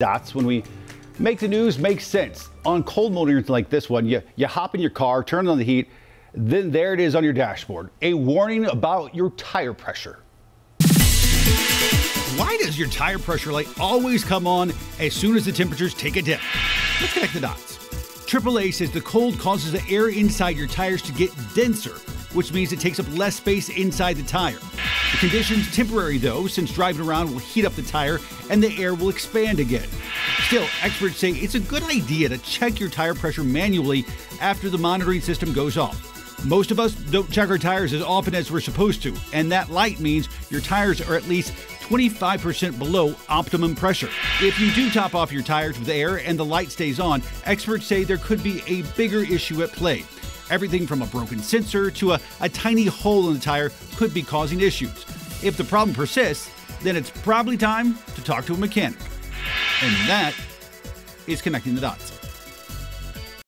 dots when we make the news make sense. On cold mornings like this one, you, you hop in your car, turn on the heat, then there it is on your dashboard. A warning about your tire pressure. Why does your tire pressure light always come on as soon as the temperatures take a dip? Let's connect the dots. AAA says the cold causes the air inside your tires to get denser, which means it takes up less space inside the tire. The condition's temporary though, since driving around will heat up the tire and the air will expand again. Still, experts say it's a good idea to check your tire pressure manually after the monitoring system goes off. Most of us don't check our tires as often as we're supposed to, and that light means your tires are at least 25% below optimum pressure. If you do top off your tires with air and the light stays on, experts say there could be a bigger issue at play. Everything from a broken sensor to a, a tiny hole in the tire could be causing issues. If the problem persists, then it's probably time to talk to a mechanic. And that is connecting the dots.